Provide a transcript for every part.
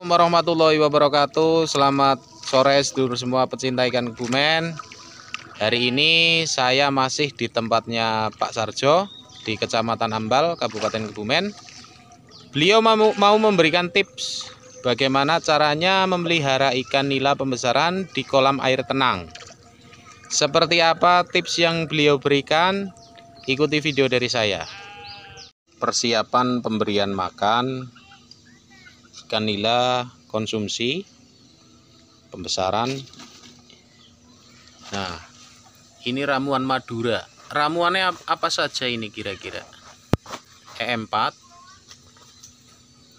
warahmatullahi wabarakatuh. Selamat sore sedulur semua pecinta ikan kebumen. Hari ini saya masih di tempatnya Pak Sarjo Di Kecamatan Ambal, Kabupaten Kebumen. Beliau mau, mau memberikan tips Bagaimana caranya memelihara ikan nila pembesaran di kolam air tenang. Seperti apa tips yang beliau berikan? Ikuti video dari saya. Persiapan pemberian makan ikan nila konsumsi pembesaran. Nah ini ramuan madura. Ramuannya apa saja ini kira-kira? E4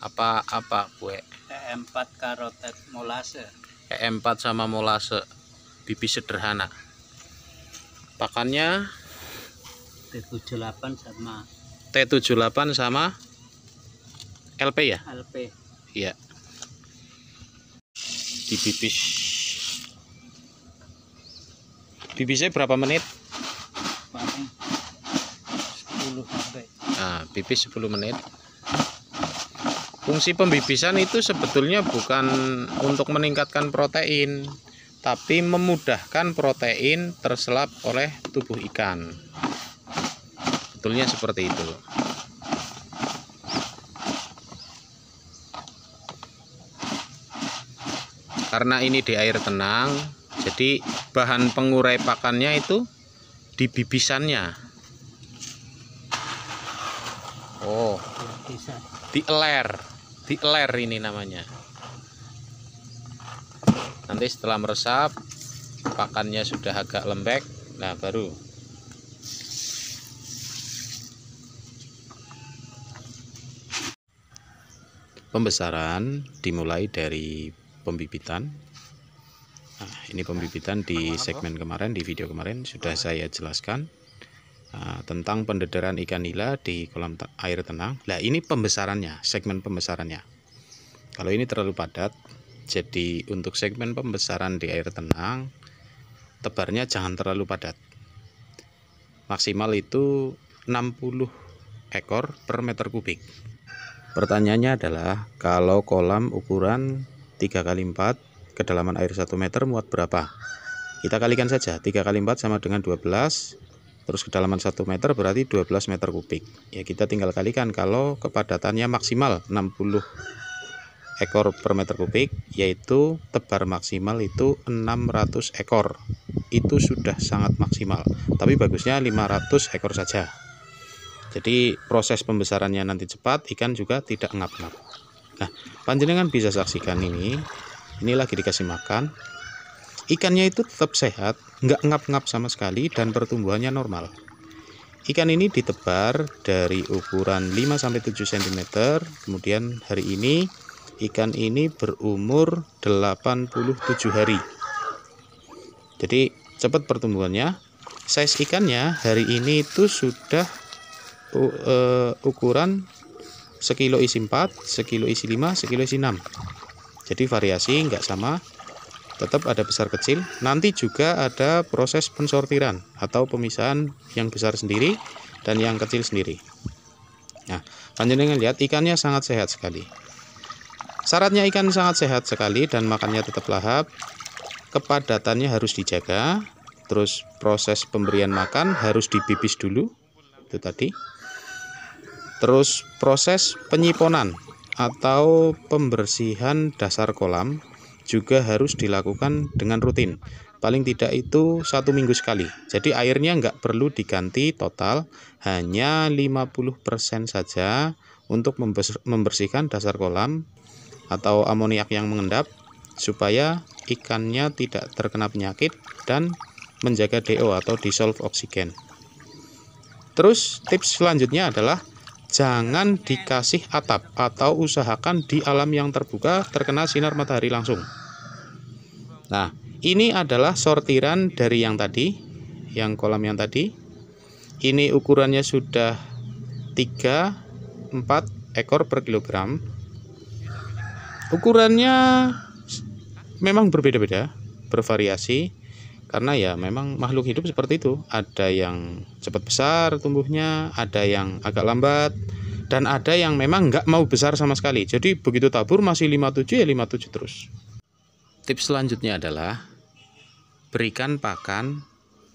apa apa kue E4 karotet molase. E4 sama molase. Bibis sederhana. Pakannya? T78 sama T78 sama LP ya? LP Iya. Dibibis. Bibisnya berapa menit? paling 10 sampai Nah, bibis 10 menit. Fungsi pembibisan itu sebetulnya bukan untuk meningkatkan protein, tapi memudahkan protein terselap oleh tubuh ikan. Betulnya seperti itu. Karena ini di air tenang jadi bahan pengurai pakannya itu di bibisannya. Oh di eler di eler ini namanya. Nanti setelah meresap pakannya sudah agak lembek nah baru. Pembesaran dimulai dari pembibitan. Nah, ini pembibitan di segmen kemarin di video kemarin sudah saya jelaskan nah, tentang pendederan ikan nila di kolam air tenang. Nah ini pembesarannya segmen pembesarannya. Kalau ini terlalu padat jadi untuk segmen pembesaran di air tenang tebarnya jangan terlalu padat. Maksimal itu 60 ekor per meter kubik. Pertanyaannya adalah kalau kolam ukuran 3 kali 4 kedalaman air 1 meter muat berapa? Kita kalikan saja 3 kali 4 sama dengan 12 terus kedalaman 1 meter berarti 12 meter kubik. Ya kita tinggal kalikan kalau kepadatannya maksimal 60 ekor per meter kubik yaitu tebar maksimal itu 600 ekor. Itu sudah sangat maksimal tapi bagusnya 500 ekor saja. Jadi proses pembesarannya nanti cepat ikan juga tidak ngap-ngap Nah, panjenengan bisa saksikan ini. Ini lagi dikasih makan. Ikannya itu tetap sehat, nggak ngap-ngap sama sekali dan pertumbuhannya normal. Ikan ini ditebar dari ukuran 5-7 cm. Kemudian hari ini ikan ini berumur 87 hari. Jadi cepat pertumbuhannya. Size ikannya hari ini itu sudah uh, ukuran sekilo isi 4 sekilo isi 5 sekilo isi 6 jadi variasi nggak sama tetap ada besar kecil. Nanti juga ada proses pensortiran atau pemisahan yang besar sendiri dan yang kecil sendiri. Nah panjenengan lihat ikannya sangat sehat sekali. Syaratnya ikan sangat sehat sekali dan makannya tetap lahap. Kepadatannya harus dijaga. Terus proses pemberian makan harus dibibis dulu. Itu tadi Terus proses penyiponan atau pembersihan dasar kolam juga harus dilakukan dengan rutin. Paling tidak itu satu minggu sekali. Jadi airnya nggak perlu diganti total, hanya 50% saja untuk membersihkan dasar kolam atau amoniak yang mengendap supaya ikannya tidak terkena penyakit dan menjaga DO atau dissolve oksigen. Terus tips selanjutnya adalah jangan dikasih atap atau usahakan di alam yang terbuka terkena sinar matahari langsung. Nah, ini adalah sortiran dari yang tadi, yang kolam yang tadi. Ini ukurannya sudah 3 4 ekor per kilogram. Ukurannya memang berbeda-beda, bervariasi karena ya memang makhluk hidup seperti itu. Ada yang cepat besar tumbuhnya ada yang agak lambat dan ada yang memang nggak mau besar sama sekali. Jadi begitu tabur masih 57 ya 57 terus. Tips selanjutnya adalah berikan pakan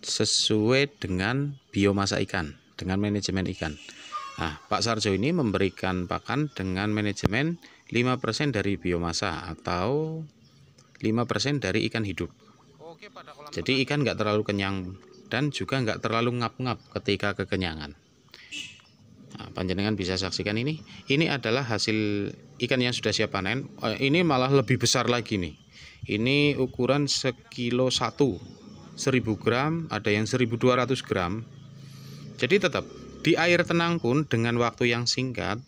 sesuai dengan biomasa ikan dengan manajemen ikan. Nah Pak Sarjo ini memberikan pakan dengan manajemen 5% dari biomasa atau 5% dari ikan hidup jadi ikan nggak terlalu kenyang dan juga nggak terlalu ngap-ngap ketika kekenyangan Nah, panjenengan bisa saksikan ini. Ini adalah hasil ikan yang sudah siap panen. Eh, ini malah lebih besar lagi nih. Ini ukuran sekilo satu, 1000 gram, ada yang 1200 gram. Jadi tetap di air tenang pun dengan waktu yang singkat,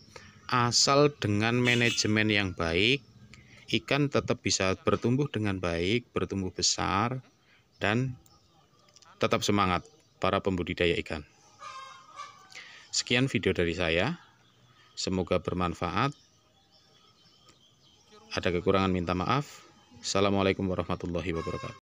asal dengan manajemen yang baik, ikan tetap bisa bertumbuh dengan baik, bertumbuh besar, dan tetap semangat para pembudidaya ikan. Sekian video dari saya. Semoga bermanfaat. Ada kekurangan minta maaf. Assalamualaikum warahmatullahi wabarakatuh.